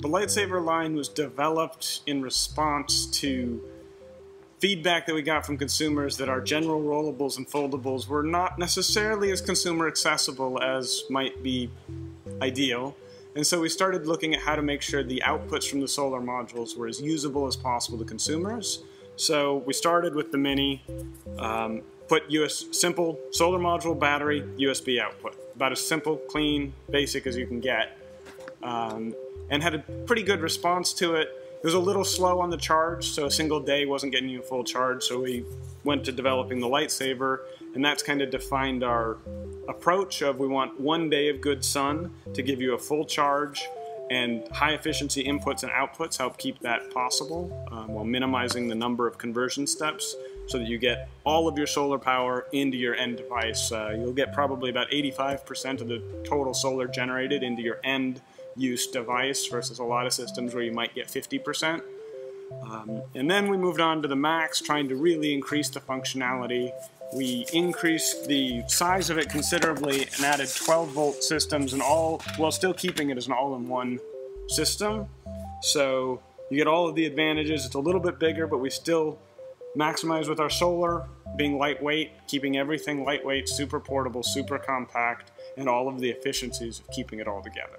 The LightSaver line was developed in response to feedback that we got from consumers that our general rollables and foldables were not necessarily as consumer accessible as might be ideal. And so we started looking at how to make sure the outputs from the solar modules were as usable as possible to consumers. So we started with the Mini, um, put US simple solar module battery USB output, about as simple, clean, basic as you can get, um, and had a pretty good response to it. It was a little slow on the charge, so a single day wasn't getting you a full charge. So we went to developing the LightSaver, and that's kind of defined our approach of we want one day of good sun to give you a full charge and high efficiency inputs and outputs help keep that possible um, while minimizing the number of conversion steps so that you get all of your solar power into your end device. Uh, you'll get probably about 85% of the total solar generated into your end use device versus a lot of systems where you might get 50%. Um, and then we moved on to the Max, trying to really increase the functionality. We increased the size of it considerably and added 12 volt systems and all, while still keeping it as an all-in-one system. So you get all of the advantages. It's a little bit bigger, but we still maximize with our solar, being lightweight, keeping everything lightweight, super portable, super compact, and all of the efficiencies of keeping it all together.